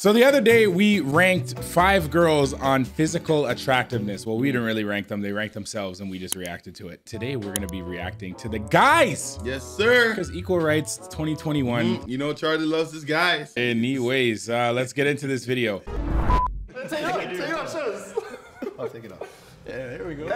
So the other day we ranked five girls on physical attractiveness. Well, we didn't really rank them. They ranked themselves and we just reacted to it. Today we're going to be reacting to the guys. Yes, sir. Because equal rights 2021 Mm, you know Charlie loves his guys. in neat ways. Uh, let's get into this video. Take it off, take off, show us. I'll take it off. Yeah, there we go.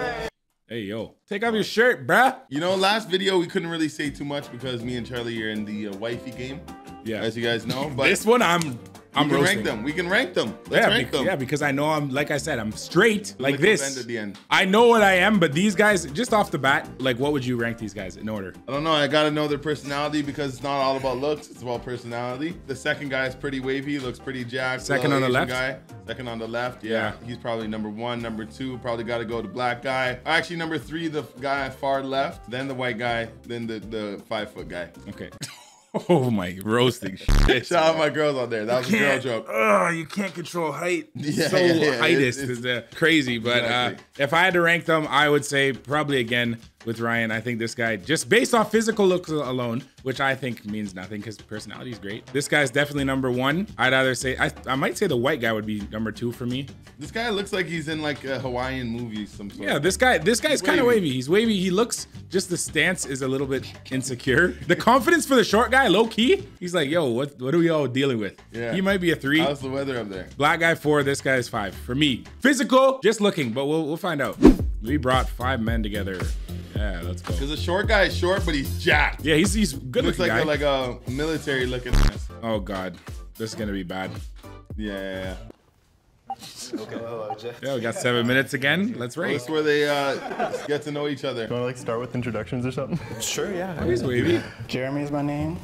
Hey, yo, take off your shirt, bruh. You know, last video we couldn't really say too much because me and Charlie are in the uh, wifey game, Yeah. as you guys know. But This one I'm I'm we can roasting. rank them. We can rank them. Let's Yeah, rank bec- them. yeah, because I know I'm like I said, I'm straight like at this. At the end. I know what I am, but these guys, just off the bat, like what would you rank these guys in order? I don't know. I gotta know their personality because it's not all about looks. It's about personality. The second guy is pretty wavy. Looks pretty jacked. Second on the Asian left? Guy. Second on the left. Yeah, Yeah. he's probably number one. Number two, probably got to go to black guy. Actually, number three, the guy far left. Then the white guy. Then the the five foot guy. Okay. Oh my roasting shit. Shout out my girls out there. That was a girl joke. Oh, you can't control height. Yeah, so yeah, yeah. heightist It's- is uh, crazy. But Exactly. uh, if I had to rank them, I would say probably again with Ryan. I think this guy, just based off physical looks alone, which I think means nothing because personality is great. This guy's definitely number one. I'd either say I, I might say the white guy would be number two for me. This guy looks like he's in like a Hawaiian movie, some sort. Yeah, this guy, this guy's kind of wavy. He's wavy. He looks just the stance is a little bit insecure. The confidence for the short guy, low key. He's like, yo, what what are we all dealing with? Yeah. He might be a three. How's the weather up there? Black guy four, this guy's five. For me, physical, just looking, but we'll we'll find out. We brought five men together. Yeah, let's go. Because the short guy is short, but he's jacked. Yeah, he's he's good Looks looking like guy. a, like a military looking ass. oh god, this is gonna be bad. Yeah, yeah, yeah. Okay. Hello, Jeff. Yeah, we got seven minutes again. Let's race. This is where they uh, get to know each other. you Want to like start with introductions or something? Sure, yeah. He's wavy. Jeremy is my name.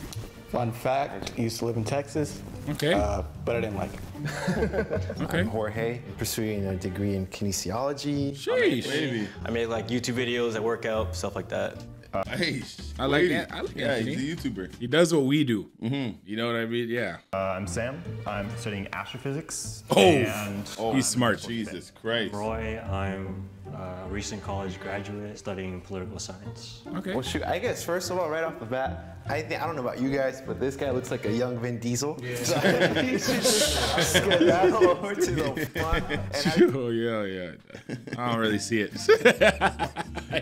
Fun fact, I used to live in Texas, Okay. uh, but I didn't like it. okay. I'm Jorge, pursuing a degree in kinesiology. Sheesh. Baby. I made like YouTube videos, I work out, stuff like that. Hey, I like wavy. that. I like Yeah, Anthony. he's a YouTuber. He does what we do. You know what I mean? Yeah. Uh, I'm Sam. I'm studying astrophysics. Oh. And Oh, He's smart. Jesus Christ. Roy, I'm a recent college graduate studying political science. Okay. Well, shoot, I guess first of all, right off the bat, I think I don't know about you guys, but this guy looks like a young Vin Diesel. So I think he should just skedaddle over to the front. And Oh yeah, yeah. I don't really see it.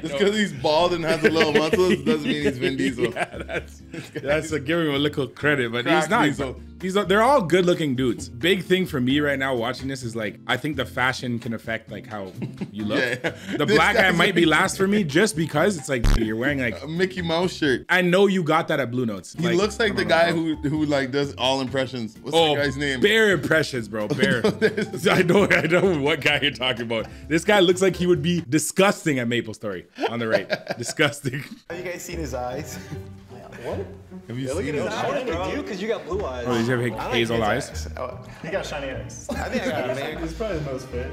Just because he's bald and has a little muscles doesn't mean he's Vin Diesel. Yeah, that's that's a, give him a little credit, but he's not. Diesel. He's they're all good looking dudes. Big thing for me right now watching this is like I think the fashion can affect like how you look. Yeah, yeah. The This black guy might be last for me just because it's like you're wearing like A Mickey Mouse shirt. I know you got that at Blue Notes. He looks like the guy who who like does all impressions. What's Oh, the guy's name? Bear impressions, bro. Bear. I know, I know what guy you're talking about. This guy looks like he would be disgusting at Maple Story on the right. disgusting. have you guys seen his eyes? Have you seen him? I wouldn't with you because you got blue eyes. Oh, does he have I like hazel his eyes? Oh, he got shiny eyes. I think I got a man. He's probably the most fit.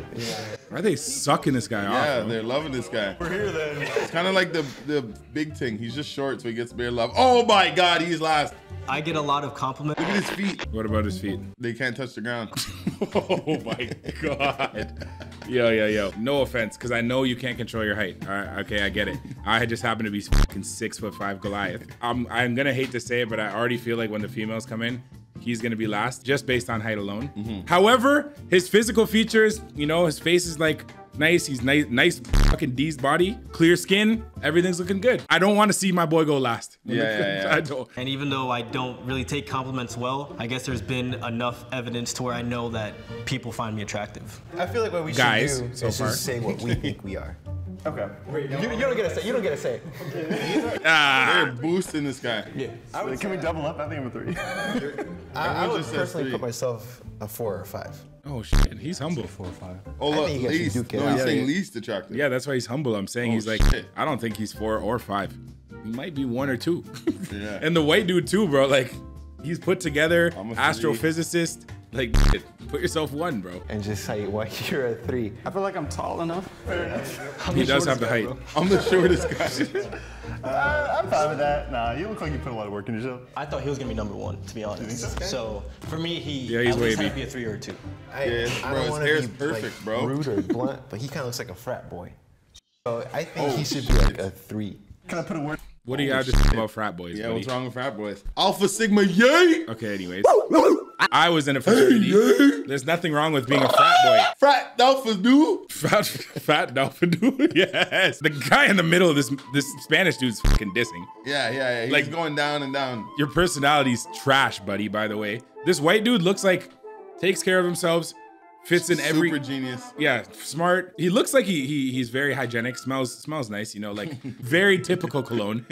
Why are they sucking this guy off? Yeah, bro? they're loving this guy. We're here then. It's kind of like the the big thing. He's just short, so he gets bare love. Oh my God, he's last. I get a lot of compliments. Look at his feet. What about his feet? They can't touch the ground. Oh my god. Yo, yo, yo. No offense, because I know you can't control your height. All right, okay, I get it. I just happen to be fucking six foot five Goliath. I'm I'm gonna hate to say it, but I already feel like when the females come in, he's gonna be last just based on height alone. Mm-hmm. However, his physical features, you know, his face is like nice. He's nice, nice fucking D's body, clear skin. Everything's looking good. I don't want to see my boy go last. Yeah, yeah, yeah. I don't. And even though I don't really take compliments well, I guess there's been enough evidence to where I know that people find me attractive. I feel like what we Guys, should do so is far. just say what we think we are. Okay. You, you don't get a say. You don't get a say. Ah, They're boosting this guy. Yeah. Can we double up? I think I'm a three. I, I would just personally three. put myself a four or five. Oh shit, he's humble. Oh, look, think you guys should least. duke No, out. he's Yeah, saying yeah. least attractive. Yeah, that's why he's humble. I'm saying Oh, he's like, shit. I don't think he's four or five. He might be one or two. Yeah. and the white dude too, bro. Like, he's put together, I'm a three. astrophysicist. Like, shit, put yourself one, bro. And just say why you're a three. I feel like I'm tall enough. He does have the height. I'm the shortest guy. Uh, I'm fine with that. Nah, you look like you put a lot of work into yourself. I thought he was gonna be number one, to be honest. So for me, he Yeah, he's at least had to be a three or a two. I, Yeah, I bro, don't his wanna hair's be, perfect, like, bro. Rude or blunt, but he kind of looks like a frat boy. So I think Oh, he should be like a three. Can I put a word? What do you have to say about frat boys? Yeah, buddy? what's wrong with frat boys? Alpha Sigma, yay! Okay, anyways. I was in a fraternity. There's nothing wrong with being a frat boy. Frat Alpha dude. Fat, fat Dolphin dude. Yes. The guy in the middle of this this Spanish dude's fucking dissing. Yeah, yeah, yeah. He's Like- going down and down. Your personality's trash, buddy, by the way. This white dude looks like takes care of himself, fits in every Super genius. yeah, smart. He looks like he, he he's very hygienic, smells smells nice, you know, like very typical cologne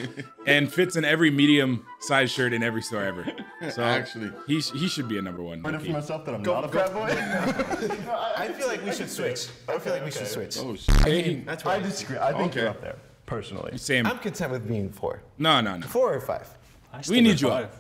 and fits in every medium size shirt in every store ever. So Actually. he sh- he should be a number 1. Learning low-key. for myself that I'm not a frat boy. I feel like we should switch. I feel like we should switch. Oh shit. Hey, That's I disagree. I think Okay. you're up there, personally. same. I'm content with being four. No, no, no. Four or five. I We need you five. up.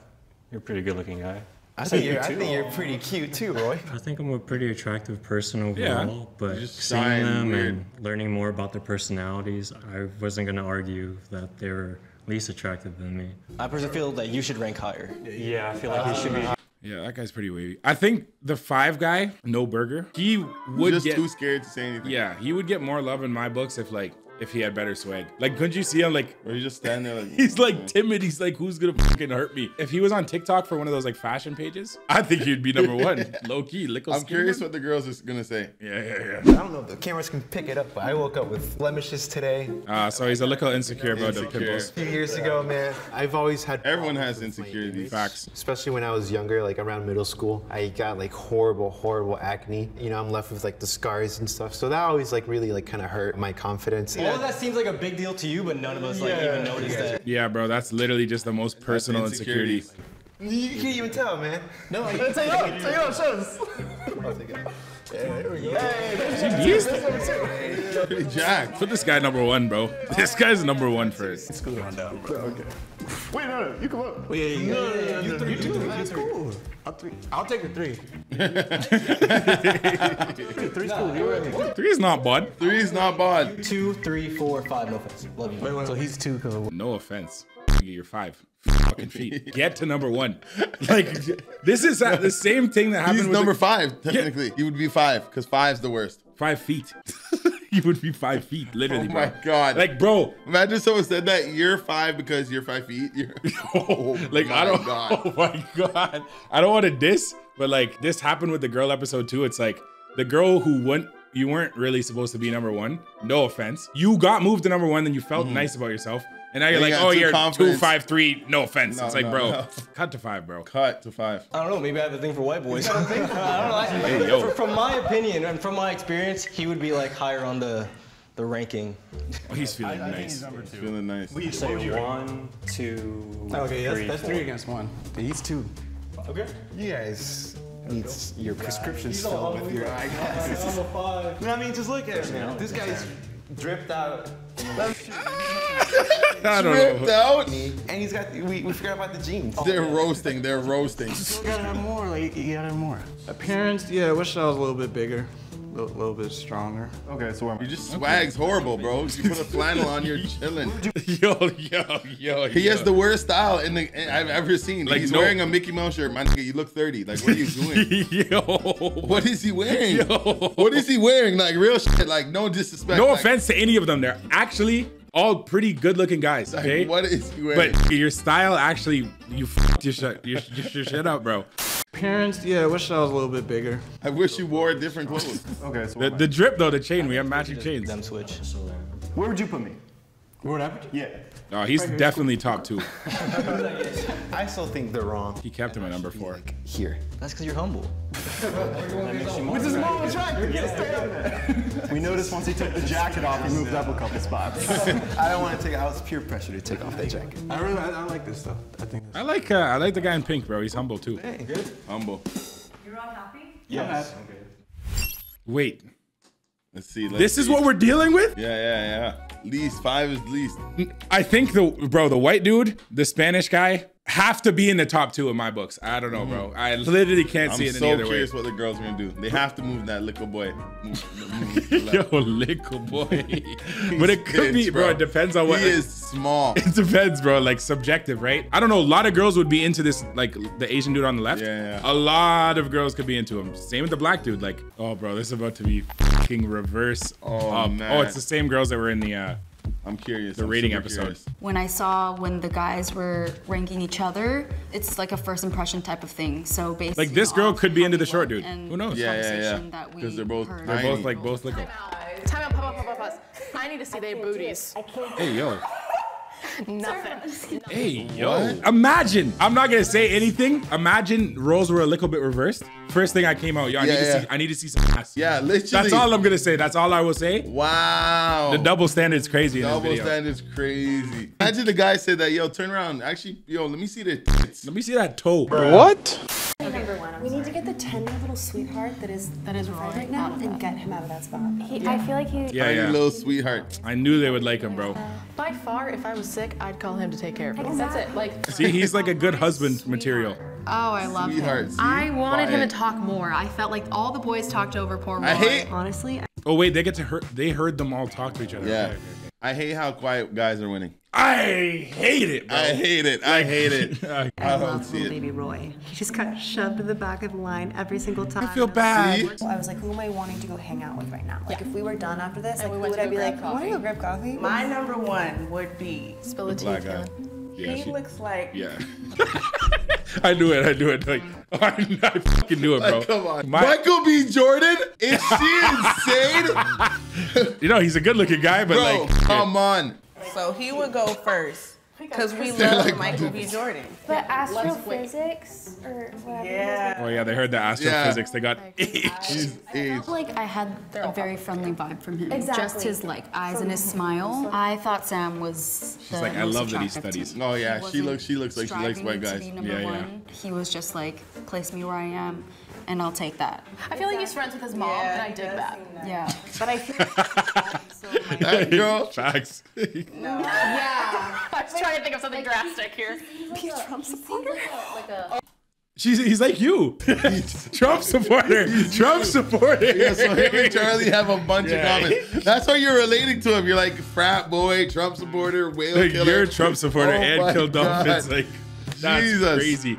You're a pretty good looking guy. I think you're. I think you're pretty cute too, Roy. I think I'm a pretty attractive person Yeah. overall, but just seeing them weird. and learning more about their personalities, I wasn't gonna argue that they were least attractive than me. I personally feel that you should rank higher. Yeah, I feel like he should be. Yeah, that guy's pretty wavy. I think the five guy, no burger, he would Just get too scared to say anything. yeah, he would get more love in my books if like if he had better swag. Like, couldn't you see him like Or you just standing there like He's like timid. He's like, who's gonna fucking hurt me? If he was on TikTok for one of those like fashion pages, I think he'd be number one. Low key, lickle I'm curious one. what the girls are gonna say. Yeah, yeah, yeah. I don't know if the cameras can pick it up, but I woke up with blemishes today. Uh, so he's a little insecure about the Insecure. pimples. A few years ago, man, I've always had. Everyone has with my insecurities. Facts. Especially when I was younger, like around middle school, I got like horrible, horrible acne. You know, I'm left with like the scars and stuff. So that always like really like kind of hurt my confidence. All of that seems like a big deal to you, but none of us like even noticed that. Yeah, bro, that's literally just the most personal insecurity. insecurities. You can't even tell, man. No, I Take it up, take it up, show us. I'll take it. Yeah, there we go. Jeez. Pretty jacked. Put this guy number one, bro. This guy's number one first. Scooter on down, bro. Okay. Wait, no, no, you come up. Oh, yeah, yeah, yeah. You three, you three. That's cool. I'll, three. I'll take a three. Three's cool. You're right. Three is not bad. Three's not bad. Two, three, four, five. No offense. Love you. Wait, wait, so he's two because of No offense. You're five. Fucking feet. Get to number one. Like this is the same thing that happened He's with number the- five, technically. He would be five, because five's the worst. five feet. you would be five feet, oh literally, Oh bro. my God. Like, bro, Imagine someone said that you're five because you're five feet. You're, oh, like I don't. God. Oh my god, I don't want to diss, but like this happened with the girl episode too. It's like the girl who went. You weren't really supposed to be number one. No offense. You got moved to number one, then you felt mm-hmm. nice about yourself, and now you're like, you got oh, you're two, confident. five, three. No offense. No, it's like, no, bro, no. cut to five, bro. Cut to five. I don't know. Maybe I have a thing for white boys. I don't know. I- Hey, yo. From my opinion and from my experience, he would be like higher on the the ranking. Oh, he's feeling I think he's nice. number two. Feeling nice. You say one, two, Okay, that's, three, that's four. three against one. He's two. Okay. You guys need your prescriptions filled with your eyeglasses. I'm a five. I mean, just look at him, man. This guy's dripped out. I don't Ripped know. out. And he's got, we, we forgot about the jeans. They're roasting. They're roasting. You gotta have more. Like you gotta have more. Appearance, yeah. I wish I was a little bit bigger, a little, little bit stronger. Okay, so where am You just swag's horrible, bro. You put a flannel on, you're chilling. Yo, yo, yo. He has the worst style in the in- I've ever seen. Like, He's no- wearing a Mickey Mouse shirt, man. nigga, You look 30. Like, what are you doing? yo. what is he wearing? Yo. What is he wearing? Like real shit. Like no disrespect. No like, offense to any of them. They're actually all pretty good-looking guys. like, Okay. what is he wearing? But your style actually, you f***ed your shit, your, your, your shit up, bro. Appearance, yeah. I wish I was a little bit bigger. I wish you wore different clothes. Okay, so The, where, am I? the drip though, the chain, we have matching chains. Them switch. where would you put me? Where would I put you? Yeah. Oh, he's definitely top two. I still think they're wrong. He kept him at number four. Here. That's because you're humble. Which is more attractive. We noticed once he took the jacket off, he moved up a couple spots. I don't want to take, I was peer pressure to take off that jacket. I really, I, I like this stuff. I think. I like, uh, I like the guy in pink, bro. He's humble too. Hey. good. Humble. You're all happy? Yes. Wait, Let's see. Let's this is what we're dealing with? Yeah, yeah, yeah. Least five is least. I think the bro, the white dude, the Spanish guy, have to be in the top two in my books. I don't know, bro. I literally can't I'm see it so any other way. curious what the girls are gonna do. They have to move that little boy. Move, move Yo, little boy. but it could be, Bitch, bro. It depends on what. He is small. It depends, bro. Like subjective, right? I don't know. A lot of girls would be into this, like the Asian dude on the left. Yeah, yeah. A lot of girls could be into him. Same with the black dude. Like, oh, bro, this is about to be fucking reverse. Oh, up. man. Oh, it's the same girls that were in the uh, I'm curious. The I'm rating episode. curious. When I saw when the guys were ranking each other, it's like a first impression type of thing. So basically, Like this girl could be into the short dude. Who knows? Yeah, yeah, yeah. Because they're both. They're both like both little. Time out, pause, pause, pause, pause. I need to see their booties. Hey yo. Nothing. Hey yo. Imagine. I'm not gonna say anything. Imagine roles were a little bit reversed. First thing I came out, yo, I Yeah, need to see I need to see some ass. Yeah, literally. That's all I'm gonna say. That's all I will say. Wow. The double standard's crazy in Double this video. standard's crazy. Imagine the guy said that, yo, turn around. Actually, yo, let me see the tits. Let me see that toe. Number one. We need to get the tender little sweetheart that is that is right now and get him out of that spot. He, I feel like he. Yeah, Tiny yeah. little sweetheart. I knew they would like him, bro. By far, if I was sick, I'd call him to take care of me. That's it. Like, See, he's like a good husband material. Oh, I love Sweetheart. him. see? I wanted him to talk more. I felt like all the boys talked over poor Roy. I hate. Honestly, Oh wait, they get to heard. They heard them all talk to each other. Yeah. Okay, okay, okay. I hate how quiet guys are winning. I hate it, bro. I hate it. I hate it. I I don't love see little it. baby Roy. He just got shoved to the back of the line every single time. I feel bad. See? I was like, who am I wanting to go hang out with right now? Like, if we were done after this, like, we would I go be grab like, want to go grab coffee? My number one would be spill the tea, Black guy. Keelan. Yeah, he she- looks like yeah. I knew it. I knew it. Like I, I fucking knew it, bro. Like, come on. My- Michael B. Jordan? Is she insane? you know, he's a good-looking guy, but Bro, like, come on. So he would go first because we love like- Michael B. Jordan. But astrophysics or whatever. Yeah. oh yeah, they heard the astrophysics. They got She's I felt like I had a very friendly vibe from him. Exactly. Just his like eyes and his smile. I thought Sam was. She's the like, I most love that he attractive studies. Oh, me. Oh yeah, He she looks. She looks like she likes striving white to guys. be Yeah, yeah. one. He was just like, place me where I am, and I'll take that. I feel like he's friends with his mom, and I dig that. Yeah. But I feel like That girl. Facts. Yeah. I was trying to think of something drastic here. Trump supporter. Like a, oh. She's he's like you, Trump supporter. Trump supporter. Yeah, so him and Charlie have a bunch Yeah. of comments. That's why you're relating to him. You're like frat boy, Trump supporter, whale Like, killer. you're a Trump supporter Oh and kill dolphins. God. Like that's Jesus. crazy.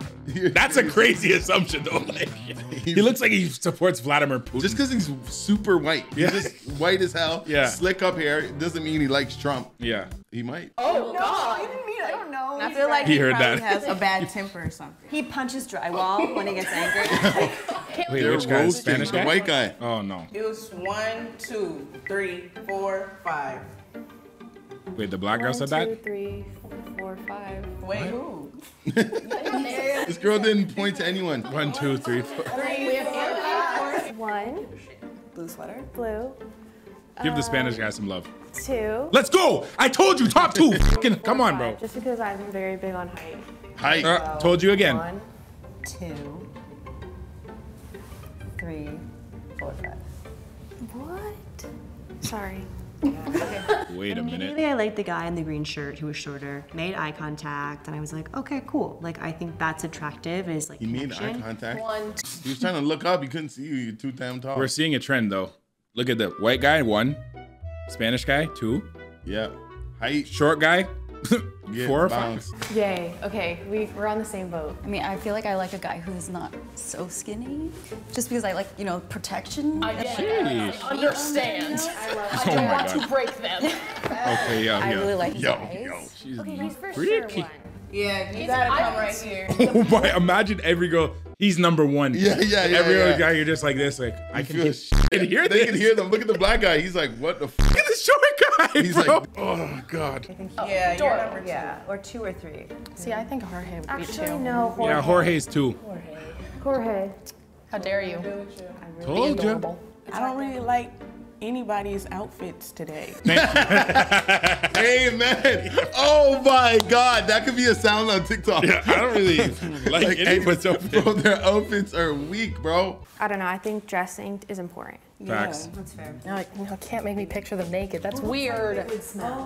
That's a crazy assumption though. Like, he looks like he supports Vladimir Putin. Just because he's super white, Yeah. he's just white as hell. Yeah. slick up hair doesn't mean he likes Trump. yeah. He might. Oh, oh God. I didn't mean I don't know. I feel like He he, heard probably that. has a bad temper or something. He punches drywall when he gets angry. Wait, They're which guy? roasting Spanish the white guy. Oh no. It was one, two, three, four, five. Wait, the black girl One, said two, that? three, four, five. Wait, who? This girl didn't point to anyone. One, two, three, four. One, Blue sweater. blue, Give the Spanish guy some love. two. Let's go! I told you, top two. Fucking- Come on, bro. Just because I'm very big on height. Height. Uh, told you again. One, two, three, four, five. What? Sorry. Wait a minute. Immediately, I liked the guy in the green shirt who was shorter. Made eye contact, and I was like, okay, cool. Like, I think that's attractive. Is like He made eye contact. One, He was trying to look up. He couldn't see you. You're too damn tall. We're seeing a trend though. Look at the white guy, one. Spanish guy, two. yeah. Height. Short guy, Get four or bounced. five. Yay. Okay, we, we're on the same boat. I mean, I feel like I like a guy who's not so skinny, just because I like, you know, protection. I get Sheesh. it. Understand. I Oh don't my want to break them. Okay, yeah, I yeah. really like his Yo, eyes. yo. She's Okay, he's for sure freaky. one. Yeah, you gotta come right here. Oh my! Imagine every girl. He's number one. Yeah, yeah, yeah, Every yeah. other guy, you're just like this. Like I can feel hear, shit. Can hear They this. can hear them. Look at the black guy. He's like, what the f? Look at the short guy, He's bro. like- oh god. Yeah, you're number two. Yeah, or two or three. See, I think Jorge would be Actually, two. no. Jorge. Yeah, Jorge's too. Jorge. How dare you? Told you. I don't really like anybody's outfits today. Hey man. Oh my god. That could be a sound on TikTok. Yeah, I don't really like, Like, anyone's outfit. Bro, their outfits are weak, bro. I don't know. I think dressing is important. Facts. That's fair. No, I, no, I can't make me picture them naked. That's weird.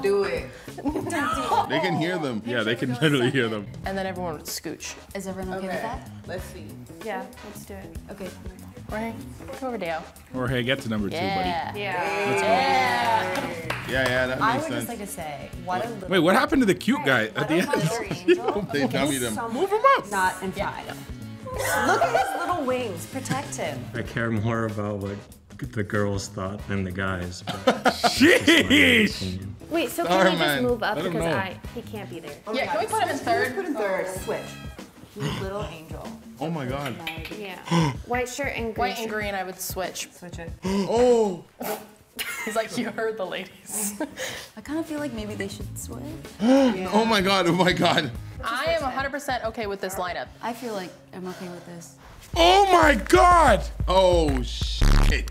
Do it. They can hear them. Yeah, they can literally hear them. And then everyone would scooch. Is everyone okay, with that? Let's see. Yeah, let's do it. Okay. Jorge, come over, Dale. Jorge, get to number two, buddy. Yeah. Yeah. buddy. Yeah, yeah, that I makes would just sense. like to say, what a little. Wait, what happened to the cute guy at the end? They dummied him. Move him up. Not in five. Look at his little wings. Protect him. I care more about what the girls thought than the guys. But Sheesh. Wait, so Sorry, can I man. just move up Let him because know. I he can't be there. Oh yeah, can we put him in third? Put him third. Switch. You little angel. Oh my god. Yeah. White shirt and green. White and green, I would switch. Switch it. Oh. He's like, you heard the ladies. I kind of feel like maybe they should switch. Oh my god. Oh my god. I am 100% okay with this lineup. I feel like I'm okay with this. Oh my god. Oh shit.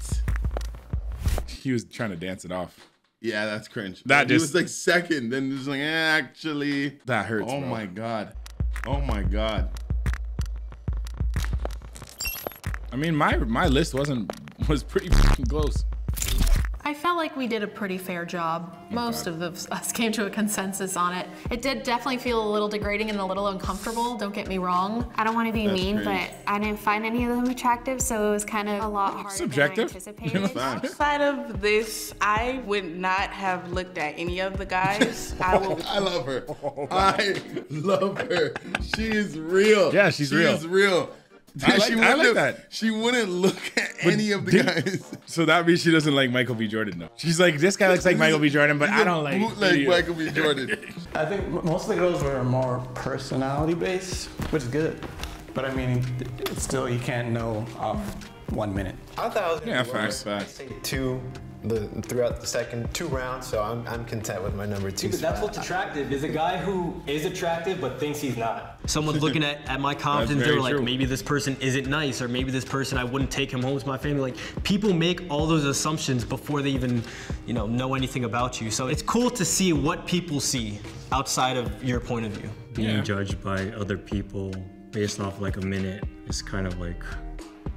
He was trying to dance it off. Yeah, that's cringe. That he just- was like second, then just like eh, actually. That hurts. Oh bro. my god. Oh my god. I mean, my my list wasn't was pretty fucking close. I felt like we did a pretty fair job. Most of us came to a consensus on it. It did definitely feel a little degrading and a little uncomfortable, don't get me wrong. I don't want to be That's mean, great. but I didn't find any of them attractive, so it was kind of a lot harder Subjective. than I anticipated. Facts. Outside of this, I would not have looked at any of the guys. I will. I love her. I love her. She is real. Yeah, she's she real. is real. I like- she I wouldn't like have- that. She wouldn't look at any of the did- guys. So that means she doesn't like Michael B. Jordan though. She's like, this guy looks like Michael B. Jordan, but I don't like. bootleg. Michael B. Jordan. I think most of the girls were more personality based, which is good. But I mean, it's still you can't know off one minute. I thought I was gonna Yeah, go facts. Facts. two the throughout the second two rounds, so I'm I'm content with my number two. But that's what's attractive is a guy who is attractive but thinks he's not. Someone's looking at, at my confidence, very they're like, true. maybe this person isn't nice, or maybe this person I wouldn't take him home to my family. Like people make all those assumptions before they even, you know, know anything about you. So it's cool to see what people see outside of your point of view. being Yeah. judged by other people based off like a minute is kind of like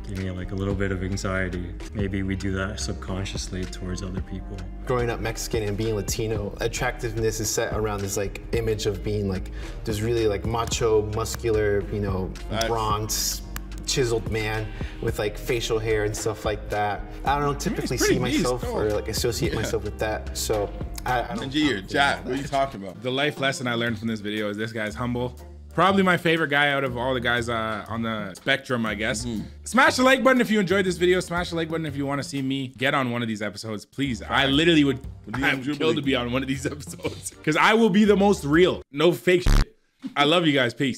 giving me like a little bit of anxiety. Maybe we do that subconsciously towards other people. growing up Mexican and being Latino, attractiveness is set around this like image of being like this really like macho, muscular, you know, Facts. bronzed, chiseled man with like facial hair and stuff like that. I don't typically pretty see myself though. or like associate Yeah. myself with that. So I, I don't. And you're Jack. What are you talking about? The life lesson I learned from this video is this guy's humble. Probably my favorite guy out of all the guys uh, on the spectrum, I guess. Mm-hmm. Smash the like button if you enjoyed this video. Smash the like button if you want to see me get on one of these episodes. Please, I literally would I'm killed to be on one of these episodes because I will be the most real, no fake shit. I love you guys. Peace.